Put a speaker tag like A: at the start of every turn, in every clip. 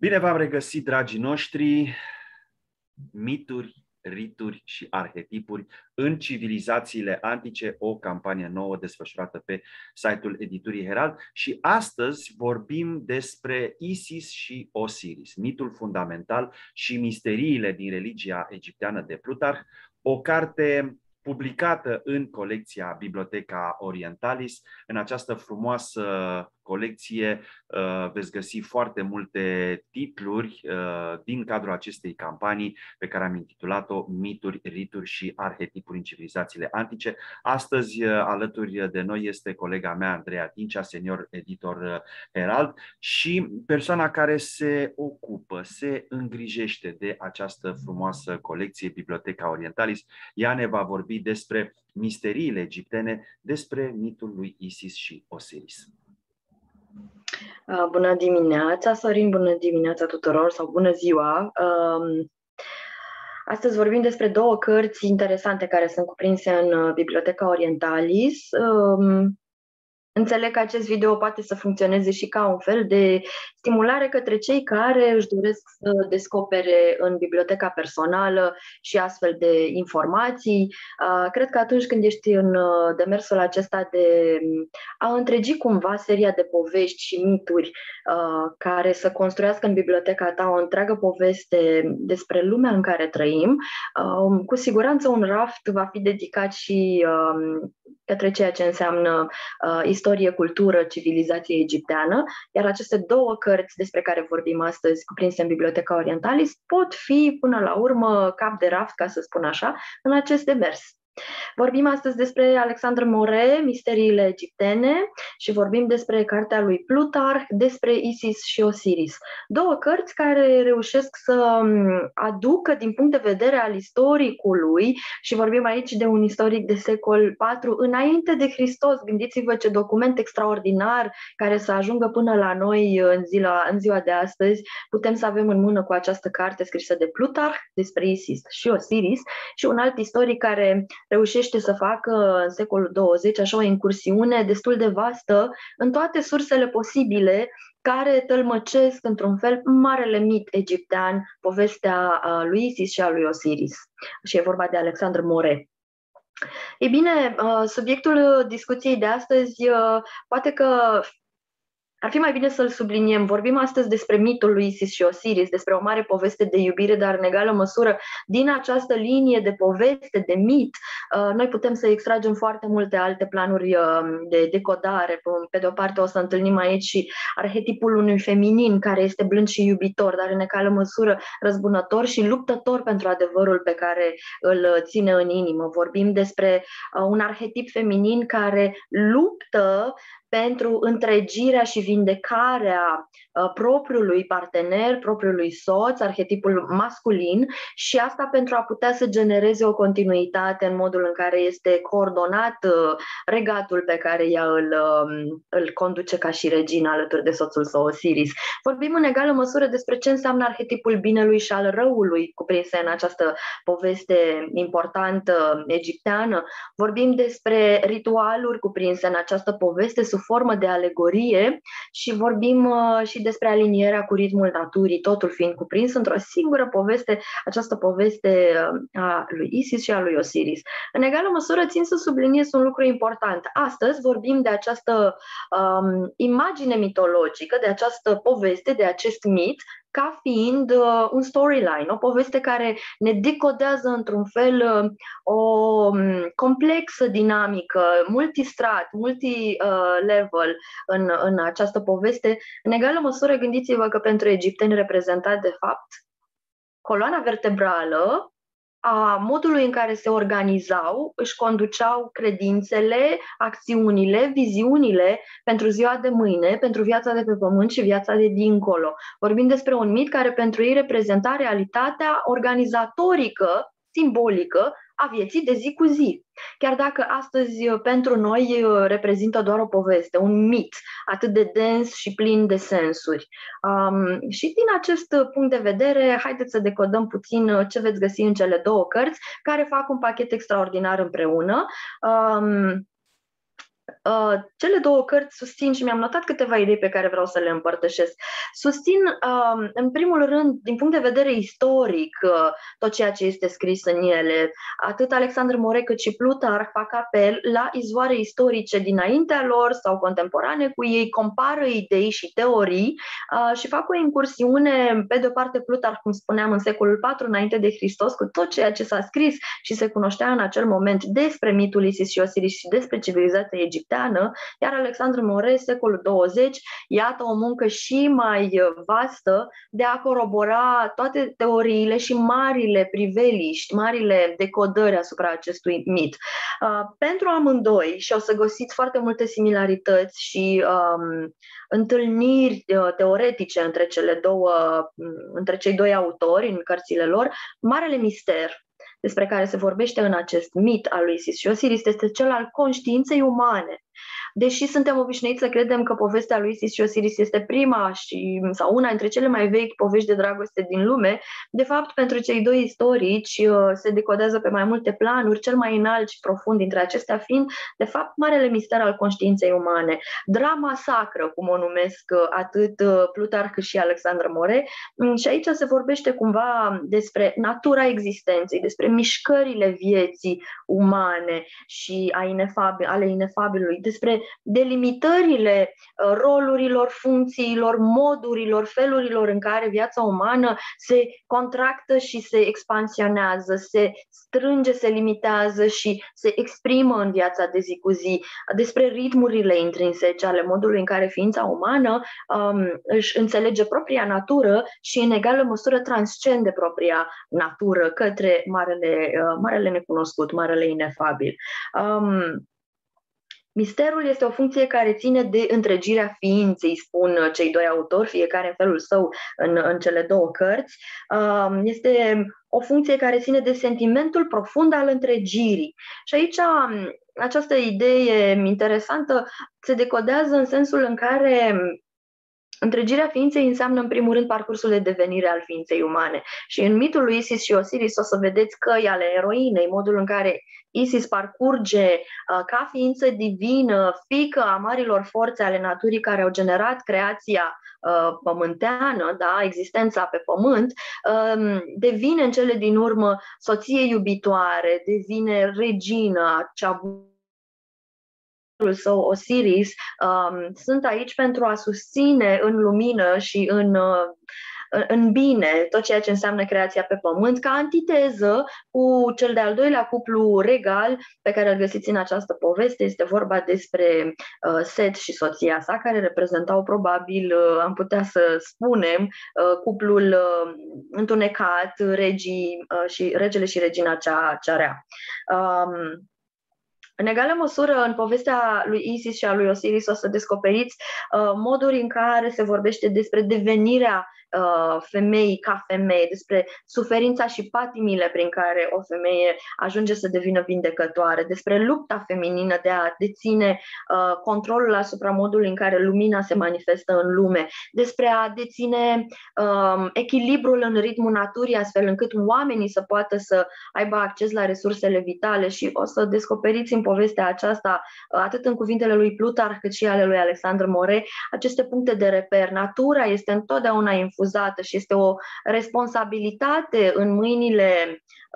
A: Bine v-am regăsit, dragii noștri, mituri, rituri și arhetipuri în civilizațiile antice, o campanie nouă desfășurată pe site-ul editurii Herald. Și astăzi vorbim despre Isis și Osiris, mitul fundamental și misteriile din religia egipteană de Plutarh, o carte publicată în colecția Biblioteca Orientalis, în această frumoasă colecție uh, veți găsi foarte multe titluri uh, din cadrul acestei campanii pe care am intitulat-o Mituri, rituri și arhetipuri în civilizațiile antice. Astăzi uh, alături de noi este colega mea Andreea Tincea, senior editor Herald și persoana care se ocupă, se îngrijește de această frumoasă colecție Biblioteca Orientalis. Ea ne va vorbi despre misteriile egiptene, despre mitul lui Isis și Osiris.
B: Uh, bună dimineața, Sorin, bună dimineața tuturor sau bună ziua! Um, astăzi vorbim despre două cărți interesante care sunt cuprinse în uh, Biblioteca Orientalis. Um, Înțeleg că acest video poate să funcționeze și ca un fel de stimulare către cei care își doresc să descopere în biblioteca personală și astfel de informații. Cred că atunci când ești în uh, demersul acesta de a întregi cumva seria de povești și mituri care să construiască în biblioteca ta o întreagă poveste despre lumea în care trăim, cu siguranță un raft va fi dedicat și um, către ceea ce înseamnă uh, istorie, cultură, civilizație egipteană, iar aceste două cărți despre care vorbim astăzi, cuprinse în Biblioteca Orientalis, pot fi până la urmă cap de raft, ca să spun așa, în acest demers. Vorbim astăzi despre Alexandru More, Misteriile egiptene și vorbim despre cartea lui Plutarh, despre Isis și Osiris. Două cărți care reușesc să mm, aducă din punct de vedere al istoricului și vorbim aici de un istoric de secol IV înainte de Hristos. Gândiți-vă ce document extraordinar care să ajungă până la noi în ziua, în ziua de astăzi. Putem să avem în mână cu această carte scrisă de Plutarh despre Isis și Osiris și un alt istoric care reușește să facă în secolul 20 așa o incursiune destul de vastă în toate sursele posibile care tălmăcesc într-un fel marele mit egiptean, povestea lui Isis și a lui Osiris. Și e vorba de Alexandru More. Ei bine, subiectul discuției de astăzi poate că ar fi mai bine să-l subliniem. Vorbim astăzi despre mitul lui Isis și Osiris, despre o mare poveste de iubire, dar în egală măsură, din această linie de poveste, de mit, uh, noi putem să extragem foarte multe alte planuri uh, de decodare. Pe de o parte o să întâlnim aici și arhetipul unui feminin care este blând și iubitor, dar în egală măsură răzbunător și luptător pentru adevărul pe care îl ține în inimă. Vorbim despre uh, un arhetip feminin care luptă pentru întregirea și vindecarea uh, propriului partener, propriului soț, arhetipul masculin și asta pentru a putea să genereze o continuitate în modul în care este coordonat uh, regatul pe ea ea îl, um, îl conduce ca și regină alături de soțul său Osiris. Vorbim în egală măsură despre ce înseamnă arhetipul binelui și al răului cuprinse în această poveste importantă egipteană. Vorbim despre ritualuri cuprinse în această poveste sub formă de alegorie și vorbim uh, și despre alinierea cu ritmul naturii, totul fiind cuprins într-o singură poveste, această poveste uh, a lui Isis și a lui Osiris. În egală măsură țin să subliniez un lucru important. Astăzi vorbim de această um, imagine mitologică, de această poveste, de acest mit, ca fiind uh, un storyline, o poveste care ne decodează într-un fel uh, o um, complexă dinamică, multistrat, multi-level uh, în, în această poveste. În egală măsură, gândiți-vă că pentru egipteni reprezenta, de fapt, coloana vertebrală a modului în care se organizau, își conduceau credințele, acțiunile, viziunile pentru ziua de mâine, pentru viața de pe pământ și viața de dincolo. Vorbim despre un mit care pentru ei reprezenta realitatea organizatorică, simbolică, a vieții de zi cu zi. Chiar dacă astăzi uh, pentru noi uh, reprezintă doar o poveste, un mit atât de dens și plin de sensuri. Um, și din acest punct de vedere, haideți să decodăm puțin uh, ce veți găsi în cele două cărți, care fac un pachet extraordinar împreună. Um, uh, cele două cărți susțin și mi-am notat câteva idei pe care vreau să le împărtășesc. Susțin, uh, în primul rând, din punct de vedere istoric, uh, tot ceea ce este scris în ele. Atât Alexandru More cât și Plutarh fac apel la izvoare istorice dinaintea lor sau contemporane cu ei, compară idei și teorii uh, și fac o incursiune, pe de-o parte Plutarh, cum spuneam, în secolul IV înainte de Hristos, cu tot ceea ce s-a scris și se cunoștea în acel moment despre mitul Isis și Osiris și despre civilizația egipteană, iar Alexandru More, secolul 20, iată o muncă și mai vastă de a corobora toate teoriile și marile priveliști, marile decodări asupra acestui mit. Uh, pentru amândoi, și o să găsiți foarte multe similarități și um, întâlniri uh, teoretice între cele două, între cei doi autori în cărțile lor, marele mister despre care se vorbește în acest mit al lui Isis și Osiris este cel al conștiinței umane. Deși suntem obișnuiți să credem că povestea lui Isis și Osiris este prima și, sau una dintre cele mai vechi povești de dragoste din lume, de fapt, pentru cei doi istorici uh, se decodează pe mai multe planuri, cel mai înalt și profund dintre acestea fiind, de fapt, marele mister al conștiinței umane. Drama sacră, cum o numesc uh, atât uh, Plutarh cât și Alexandru More, mm, și aici se vorbește cumva despre natura existenței, despre mișcările vieții umane și a inefabil, ale inefabilului, despre delimitările uh, rolurilor, funcțiilor, modurilor, felurilor în care viața umană se contractă și se expansionează, se strânge, se limitează și se exprimă în viața de zi cu zi, despre ritmurile intrinsece ale modului în care ființa umană um, își înțelege propria natură și în egală măsură transcende propria natură către marele, uh, marele necunoscut, marele inefabil. Um, Misterul este o funcție care ține de întregirea ființei, spun cei doi autori, fiecare în felul său în, în cele două cărți. Um, este o funcție care ține de sentimentul profund al întregirii. Și aici um, această idee interesantă se decodează în sensul în care Întregirea ființei înseamnă, în primul rând, parcursul de devenire al ființei umane. Și în mitul lui Isis și Osiris o să vedeți căi ale eroinei, modul în care Isis parcurge uh, ca ființă divină, fică a marilor forțe ale naturii care au generat creația uh, pământeană, da, existența pe pământ, um, devine în cele din urmă soție iubitoare, devine regină, cea său Osiris um, sunt aici pentru a susține în lumină și în, uh, în bine tot ceea ce înseamnă creația pe pământ, ca antiteză cu cel de-al doilea cuplu regal pe care îl găsiți în această poveste. Este vorba despre uh, Set și soția sa, care reprezentau probabil, uh, am putea să spunem, uh, cuplul uh, întunecat, regii uh, și regele și regina cea, cea rea. Um, în egală măsură, în povestea lui Isis și a lui Osiris o să descoperiți uh, moduri în care se vorbește despre devenirea uh, femeii ca femeie, despre suferința și patimile prin care o femeie ajunge să devină vindecătoare, despre lupta feminină de a deține uh, controlul asupra modului în care lumina se manifestă în lume, despre a deține uh, echilibrul în ritmul naturii, astfel încât oamenii să poată să aibă acces la resursele vitale și o să descoperiți în povestea aceasta, uh, atât în cuvintele lui Plutarh cât și ale lui Alexandru More, aceste puncte de reper. Natura este întotdeauna infuzată și este o responsabilitate în mâinile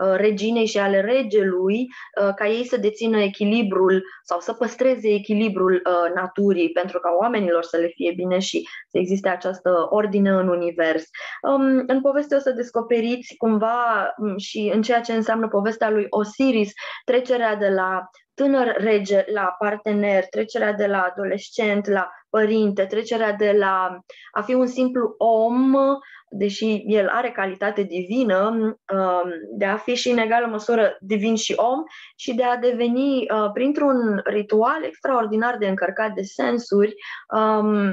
B: uh, reginei și ale regelui uh, ca ei să dețină echilibrul sau să păstreze echilibrul naturii pentru ca oamenilor să le fie bine și să existe această ordine în univers. Um, în poveste o să descoperiți cumva um, și în ceea ce înseamnă povestea lui Osiris, trecerea de la tânăr rege la partener, trecerea de la adolescent la părinte, trecerea de la a fi un simplu om, deși el are calitate divină, um, de a fi și în egală măsură divin și om și de a deveni, uh, printr-un ritual extraordinar de încărcat de sensuri, um,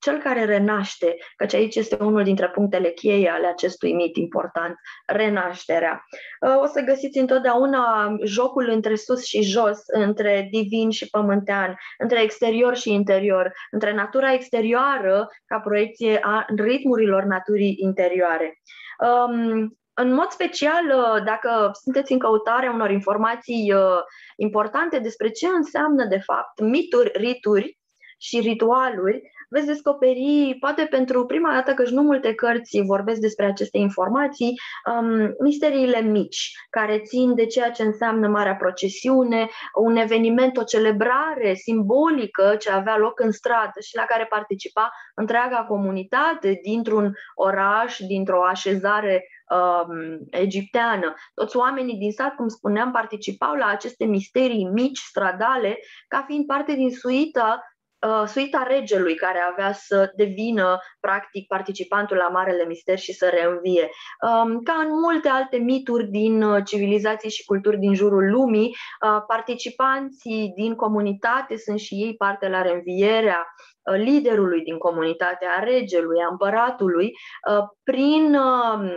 B: cel care renaște, căci aici este unul dintre punctele cheie ale acestui mit important, renașterea. Uh, o să găsiți întotdeauna jocul între sus și jos, între divin și pământean, între exterior și interior, între natura exterioară ca proiecție a ritmurilor naturii interioare. Um, în mod special, uh, dacă sunteți în căutarea unor informații uh, importante despre ce înseamnă, de fapt, mituri, rituri și ritualuri, veți descoperi, poate pentru prima dată, că nu multe cărți vorbesc despre aceste informații, um, misteriile mici, care țin de ceea ce înseamnă Marea Procesiune, un eveniment, o celebrare simbolică ce avea loc în stradă și la care participa întreaga comunitate dintr-un oraș, dintr-o așezare um, egipteană. Toți oamenii din sat, cum spuneam, participau la aceste misterii mici, stradale, ca fiind parte din suita uh, suita regelui care avea să devină practic participantul la Marele Mister și să reînvie. Um, ca în multe alte mituri din uh, civilizații și culturi din jurul lumii, uh, participanții din comunitate sunt și ei parte la reînvierea uh, liderului din comunitate, a regelui, a împăratului, uh, prin uh,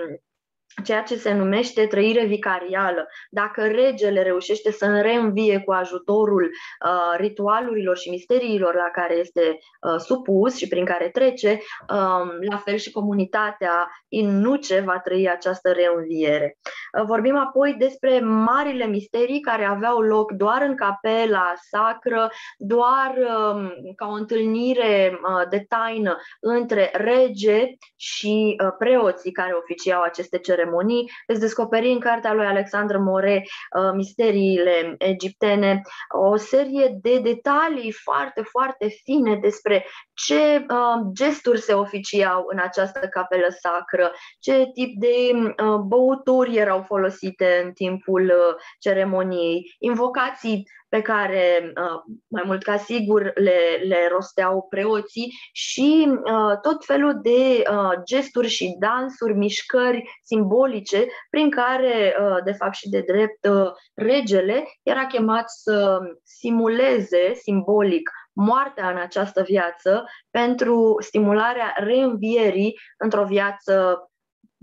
B: ceea ce se numește trăire vicarială. Dacă regele reușește să reînvie cu ajutorul uh, ritualurilor și misteriilor la care este uh, supus și prin care trece, uh, la fel și comunitatea în nuce va trăi această reînviere. Uh, vorbim apoi despre marile misterii care aveau loc doar în capela sacră, doar uh, ca o întâlnire uh, de taină între rege și uh, preoții care oficiau aceste ceremonii ceremonii, veți descoperi în cartea lui Alexandru More uh, Misteriile egiptene o serie de detalii foarte, foarte fine despre ce uh, gesturi se oficiau în această capelă sacră, ce tip de uh, băuturi erau folosite în timpul ceremoniei, invocații pe care, uh, mai mult ca sigur, le, le rosteau preoții și uh, tot felul de uh, gesturi și dansuri, mișcări simbolice prin care, de fapt și de drept, regele era chemat să simuleze simbolic moartea în această viață pentru stimularea reînvierii într-o viață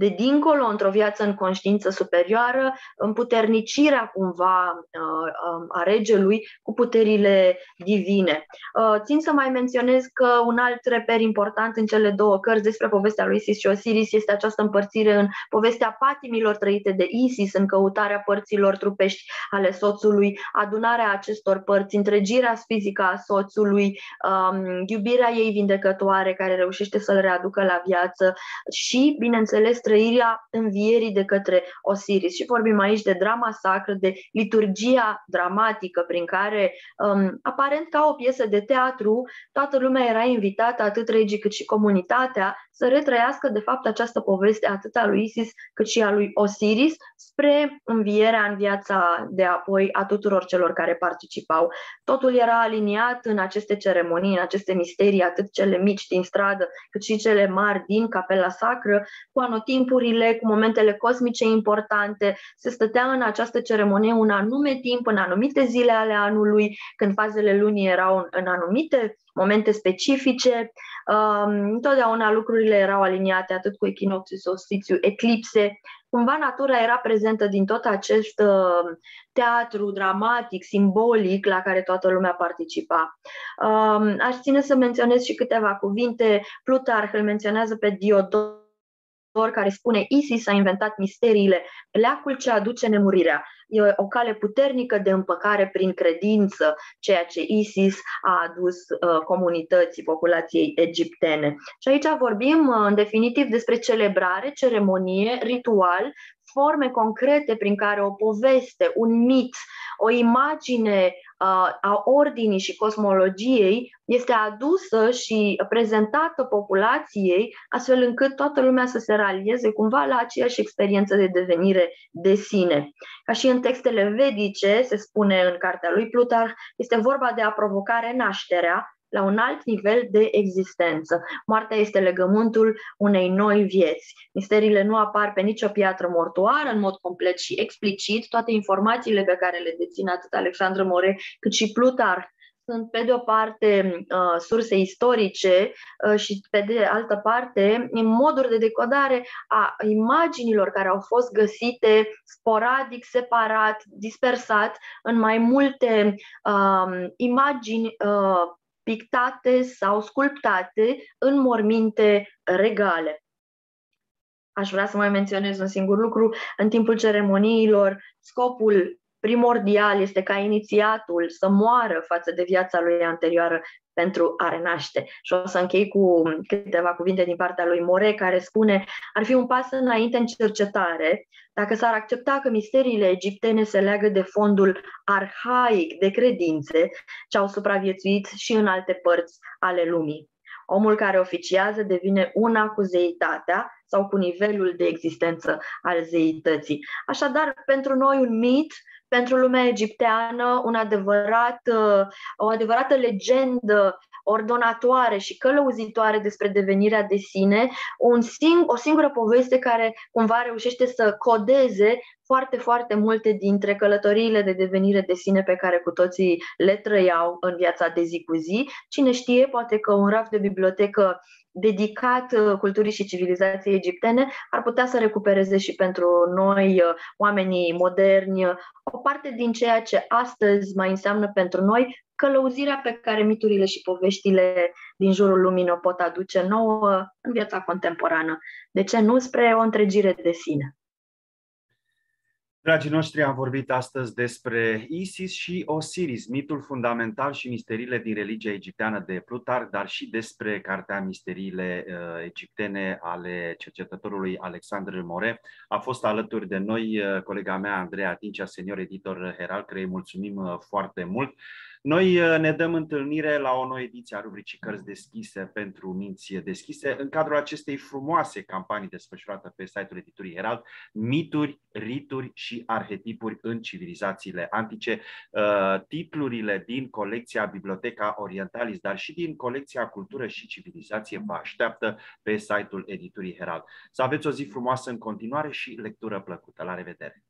B: de dincolo, într-o viață în conștiință superioară, împuternicirea cumva uh, um, a regelui cu puterile divine. Uh, țin să mai menționez că un alt reper important în cele două cărți despre povestea lui Isis și Osiris este această împărțire în povestea patimilor trăite de Isis, în căutarea părților trupești ale soțului, adunarea acestor părți, întregirea fizică a soțului, um, iubirea ei vindecătoare care reușește să-l readucă la viață și, bineînțeles, trăirea învierii de către Osiris. Și vorbim aici de drama sacră, de liturgia dramatică prin care, um, aparent ca o piesă de teatru, toată lumea era invitată, atât regii cât și comunitatea, să retrăiască de fapt această poveste atât a lui Isis cât și a lui Osiris spre învierea în viața de apoi a tuturor celor care participau. Totul era aliniat în aceste ceremonii, în aceste misterii, atât cele mici din stradă, cât și cele mari din capela sacră, cu anotimpurile, cu momentele cosmice importante. Se stătea în această ceremonie un anume timp, în anumite zile ale anului, când fazele lunii erau în anumite momente specifice. Um, întotdeauna lucrurile erau aliniate atât cu echinocțiu, solstițiu, eclipse. Cumva natura era prezentă din tot acest uh, teatru dramatic, simbolic, la care toată lumea participa. Um, aș ține să menționez și câteva cuvinte. Plutarh îl menționează pe Diodor care spune Isis a inventat misteriile, leacul ce aduce nemurirea. E o cale puternică de împăcare prin credință, ceea ce Isis a adus uh, comunității, populației egiptene. Și aici vorbim uh, în definitiv despre celebrare, ceremonie, ritual, forme concrete prin care o poveste, un mit, o imagine a ordinii și cosmologiei este adusă și prezentată populației astfel încât toată lumea să se ralieze cumva la aceeași experiență de devenire de sine. Ca și în textele vedice, se spune în cartea lui Plutarh, este vorba de a provoca renașterea la un alt nivel de existență. Moartea este legământul unei noi vieți. Misteriile nu apar pe nicio piatră mortoară în mod complet și explicit. Toate informațiile pe care le dețin atât Alexandru More cât și Plutar sunt pe de o parte uh, surse istorice uh, și pe de altă parte moduri de decodare a imaginilor care au fost găsite sporadic, separat, dispersat în mai multe uh, imagini uh, pictate sau sculptate în morminte regale. aș vrea să mai menționez un singur lucru. În timpul ceremoniilor, scopul primordial este ca inițiatul să moară față de viața lui anterioară pentru a renaște. Și o să închei cu câteva cuvinte din partea lui More, care spune ar fi un pas înainte în cercetare dacă s-ar accepta că misteriile egiptene se leagă de fondul arhaic de credințe ce au supraviețuit și în alte părți ale lumii. Omul care oficiază devine una cu zeitatea sau cu nivelul de existență al zeității. Așadar, pentru noi un mit pentru lumea egipteană un adevărat, uh, o adevărată legendă ordonatoare și călăuzitoare despre devenirea de sine, un sing- o singură poveste care cumva reușește să codeze foarte, foarte multe dintre călătoriile de devenire de sine pe care cu toții le trăiau în viața de zi cu zi. Cine știe, poate că un raft de bibliotecă dedicat uh, culturii și civilizației egiptene ar putea să recupereze și pentru noi, uh, oamenii moderni, o parte din ceea ce astăzi mai înseamnă pentru noi călăuzirea pe care miturile și poveștile din jurul lumii o pot aduce nouă în viața contemporană. De ce nu spre o întregire de sine?
A: Dragii noștri, am vorbit astăzi despre Isis și Osiris, mitul fundamental și misteriile din religia egipteană de Plutar, dar și despre cartea Misteriile uh, egiptene ale cercetătorului Alexandru More. A fost alături de noi uh, colega mea, Andreea Tincea, senior editor Herald, care îi mulțumim uh, foarte mult. Noi uh, ne dăm întâlnire la o nouă ediție a rubricii Cărți deschise pentru minți deschise în cadrul acestei frumoase campanii desfășurate pe site-ul editurii Herald, mituri, rituri și arhetipuri în civilizațiile antice. Uh, titlurile din colecția Biblioteca Orientalis, dar și din colecția Cultură și Civilizație vă așteaptă pe site-ul editurii Herald. Să aveți o zi frumoasă în continuare și lectură plăcută. La revedere!